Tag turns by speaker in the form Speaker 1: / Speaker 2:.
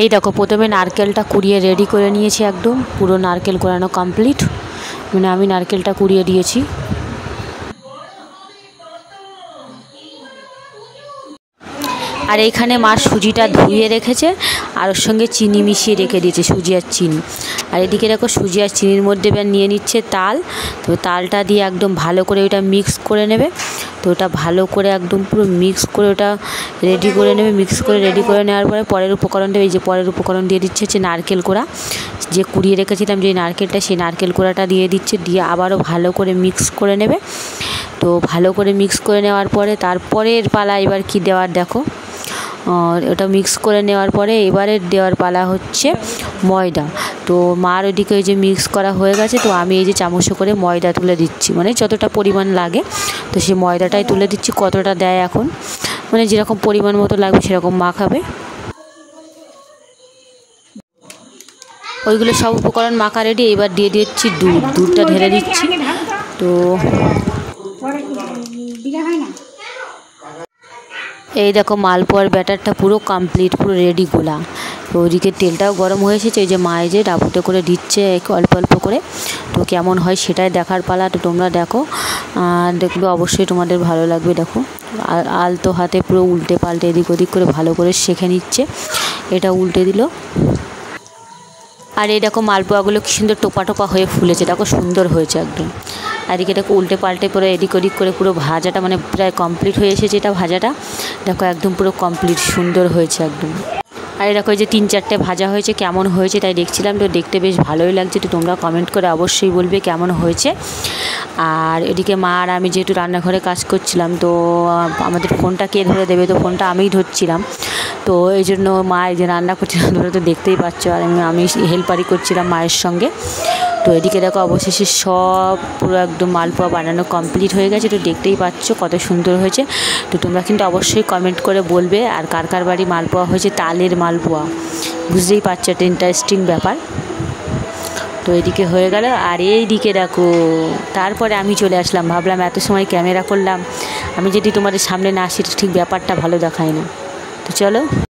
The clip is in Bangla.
Speaker 1: এই দেখো, প্রথমে নারকেলটা কুড়িয়ে রেডি করে নিয়েছি একদম। পুরো নারকেল কোরানো কমপ্লিট মানে আমি নারকেলটা কুড়িয়ে দিয়েছি। আর এইখানে মা সুজিটা ধুয়ে রেখেছে, আর ওর সঙ্গে চিনি মিশিয়ে রেখে দিয়েছে, সুজি আর চিনি। আর এদিকে দেখো, সুজি আর চিনির মধ্যে এবার নিয়ে নিচ্ছে তাল। তো তালটা দিয়ে একদম ভালো করে ওইটা মিক্স করে নেবে। তো ওটা ভালো করে একদম পুরো মিক্স করে ওটা রেডি করে নেবে মিক্স করে রেডি করে নেওয়ার পরে পরের উপকরণটা এই যে পরের উপকরণ দিয়ে দিচ্ছে হচ্ছে নারকেল কোড়া। যে কুড়িয়ে রেখেছিলাম যে নারকেলটা, সেই নারকেল কোড়াটা দিয়ে দিচ্ছে, দিয়ে আবারও ভালো করে মিক্স করে নেবে। তো ভালো করে মিক্স করে নেওয়ার পরে তারপরের পালা এবার কি দেওয়ার দেখো। ওটা মিক্স করে নেওয়ার পরে এবারে দেওয়ার পালা হচ্ছে ময়দা। তো মার ওইদিকে ওই যে মিক্স করা হয়ে গেছে, তো আমি এই যে চামচ করে ময়দা তুলে দিচ্ছি। মানে যতটা পরিমাণ লাগে। তো সেই ময়দাটাই তুলে দিচ্ছি, কতটা দেয় এখন। মানে যেরকম পরিমাণ মতো লাগবে সেরকম মাখাবে ওইগুলো সব উপকরণ মাখা রেডি এবার দিয়ে দিচ্ছি দুধ। দুধটা ঢেলে দিচ্ছি। তো এই দেখো মালপোয়ার ব্যাটারটা পুরো কমপ্লিট পুরো রেডি গোলা। তো ওদিকে তেলটাও গরম হয়ে এসেছে, এই যে মায়ে যে ডাবুতে করে দিচ্ছে অল্প অল্প করে। তো কেমন হয় সেটাই দেখার পালা, তো তোমরা দেখো। আর দেখবে অবশ্যই তোমাদের ভালো লাগবে, দেখো। আর আলতো হাতে পুরো উল্টে পাল্টে এদিক ওদিক করে ভালো করে শেখে নিচ্ছে। এটা উল্টে দিল। আর এই দেখো মালপোয়াগুলো কি সুন্দর টোপা টোপা হয়ে ফুলেছে, দেখো সুন্দর হয়েছে একদম। আর এদিকে দেখো উল্টে পাল্টে পুরো এদিক ওদিক করে পুরো ভাজাটা মানে প্রায় কমপ্লিট হয়ে এসেছে এটা ভাজাটা। দেখো একদম পুরো কমপ্লিট সুন্দর হয়েছে একদম। আর দেখো যে তিন চারটে ভাজা হয়েছে, কেমন হয়েছে তাই দেখছিলাম তো, দেখতে বেশ ভালোই লাগছে তো তোমরা কমেন্ট করে অবশ্যই বলবে কেমন হয়েছে। আর এদিকে মা আর আমি যেহেতু রান্নাঘরে কাজ করছিলাম তো, আমাদের ফোনটা কে ধরে দেবে তো ফোনটা আমিই ধরছিলাম। তো এই জন্য মা এই যে রান্না করছিলাম ধরে তো দেখতেই পাচ্ছ, আর আমি আমি হেল্পারি করছিলাম মায়ের সঙ্গে। তো এদিকে দেখো অবশেষে সব পুরো একদম মালপোয়া বানানো কমপ্লিট হয়ে গেছে। তো দেখতেই পাচ্ছ কত সুন্দর হয়েছে। তো তোমরা কিন্তু অবশ্যই কমেন্ট করে বলবে আর কার কার বাড়ি মালপোয়া হয়েছে, তালের মালপোয়া। বুঝতেই পারছ, একটা ইন্টারেস্টিং ব্যাপার। তো এদিকে হয়ে গেল। আর এই দিকে দেখো, তারপরে আমি চলে আসলাম। ভাবলাম এত সময় ক্যামেরা করলাম। আমি যদি তোমাদের সামনে না আসি ঠিক ব্যাপারটা ভালো দেখায় না। তো চলো।